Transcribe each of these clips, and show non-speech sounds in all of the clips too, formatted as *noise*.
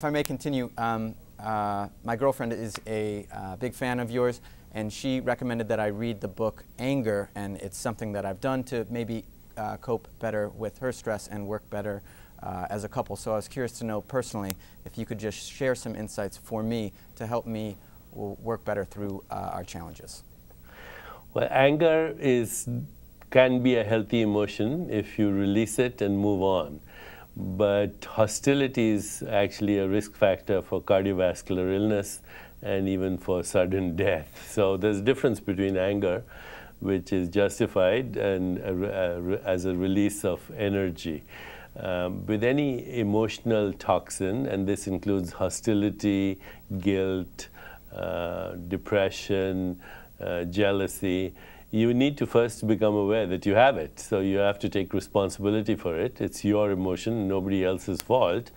If I may continue, um, uh, my girlfriend is a uh, big fan of yours, and she recommended that I read the book Anger, and it's something that I've done to maybe uh, cope better with her stress and work better uh, as a couple. So I was curious to know personally if you could just share some insights for me to help me work better through uh, our challenges. Well, anger is can be a healthy emotion if you release it and move on but hostility is actually a risk factor for cardiovascular illness and even for sudden *laughs* death. So there's a difference between anger, which is justified, and as a release of energy. Um, with any emotional toxin, and this includes hostility, guilt, uh, depression, uh, jealousy, you need to first become aware that you have it. So you have to take responsibility for it. It's your emotion, nobody else's fault.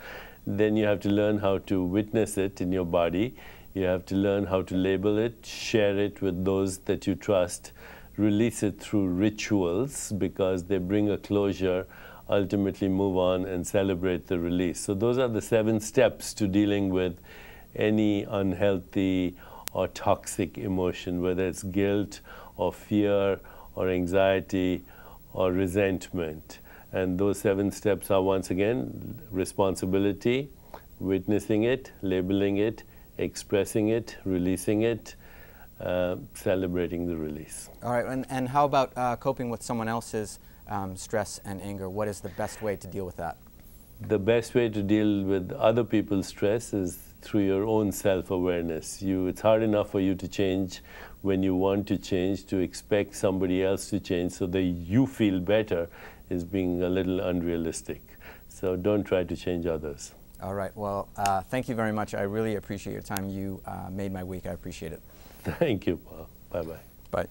Then you have to learn how to witness it in your body. You have to learn how to label it, share it with those that you trust, release it through rituals because they bring a closure, ultimately move on and celebrate the release. So those are the seven steps to dealing with any unhealthy or toxic emotion, whether it's guilt or fear or anxiety or resentment. And those seven steps are once again responsibility, witnessing it, labeling it, expressing it, releasing it, uh, celebrating the release. All right, and, and how about uh, coping with someone else's um, stress and anger? What is the best way to deal with that? The best way to deal with other people's stress is through your own self-awareness. You, it's hard enough for you to change when you want to change, to expect somebody else to change so that you feel better is being a little unrealistic. So don't try to change others. All right. Well, uh, thank you very much. I really appreciate your time. You uh, made my week. I appreciate it. *laughs* Thank you, Paul. Bye-bye. Bye.